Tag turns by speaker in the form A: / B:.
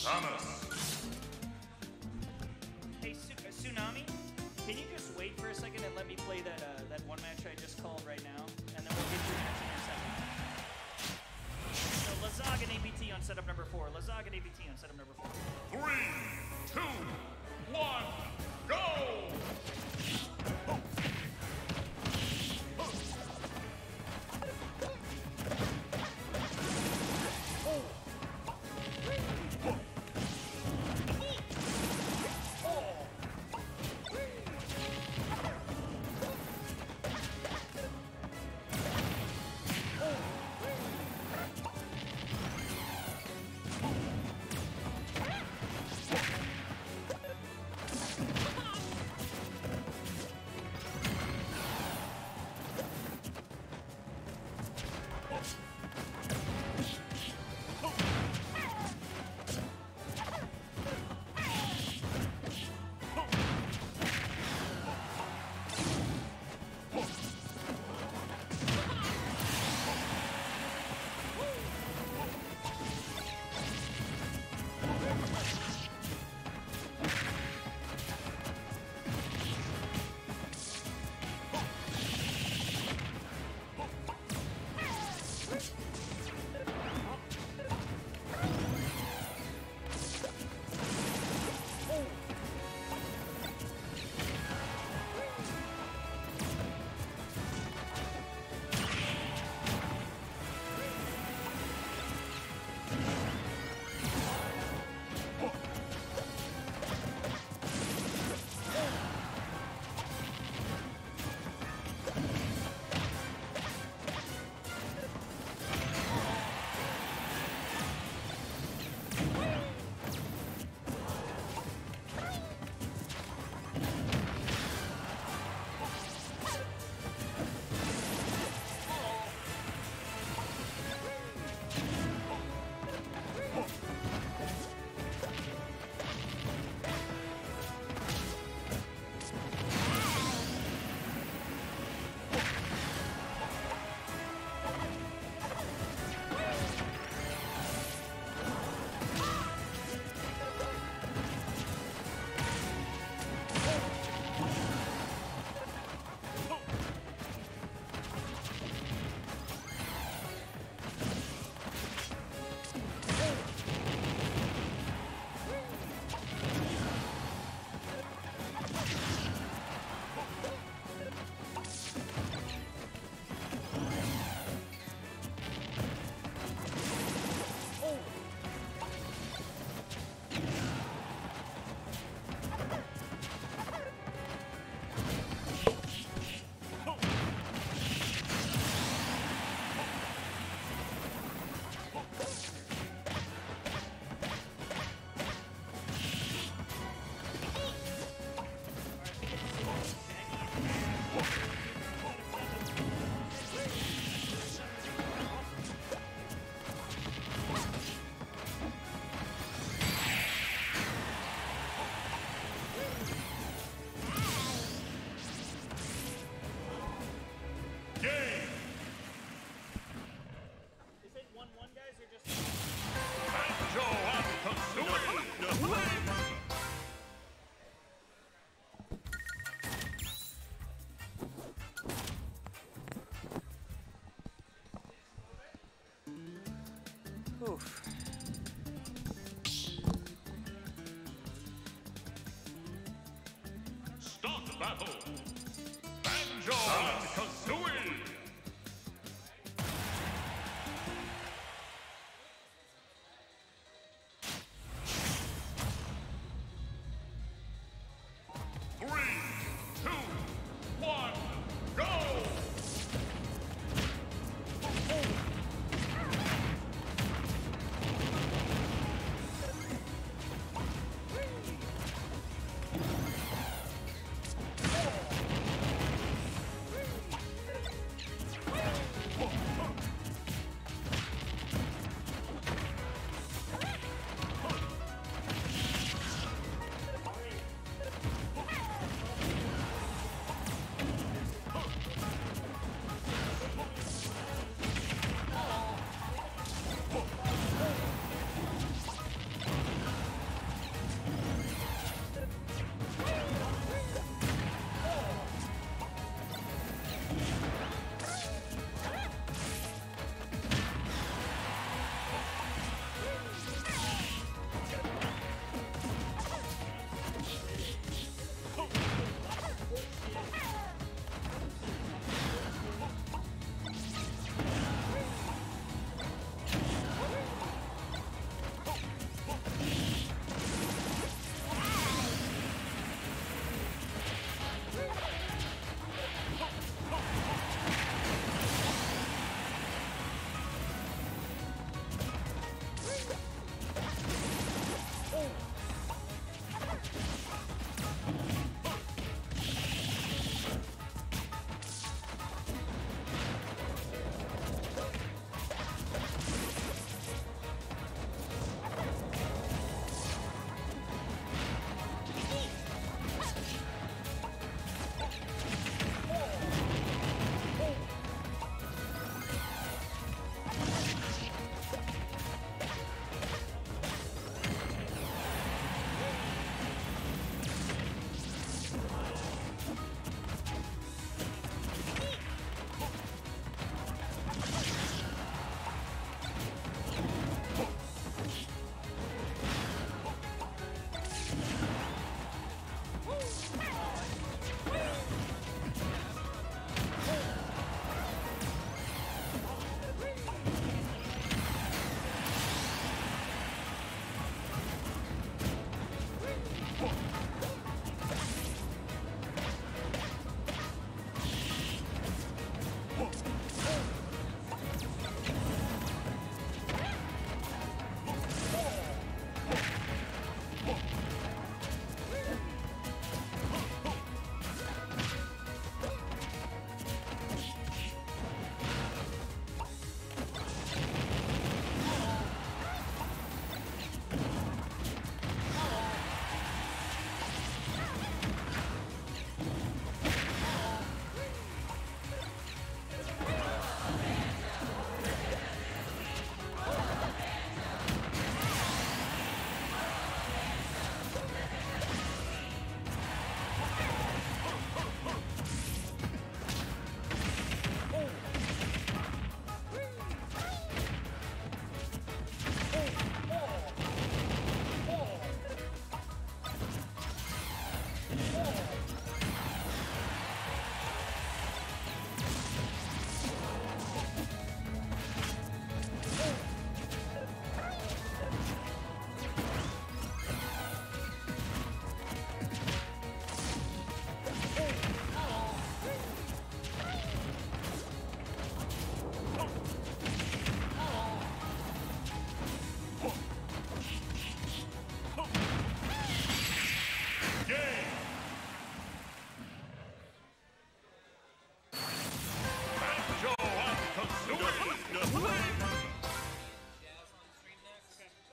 A: Samus.
B: Hey, Su- uh, Tsunami, can you just wait for a second and let me play that uh, that one match I just called right now, and then we'll get your match in a second. So Lazag and ABT on setup number four. Lazag and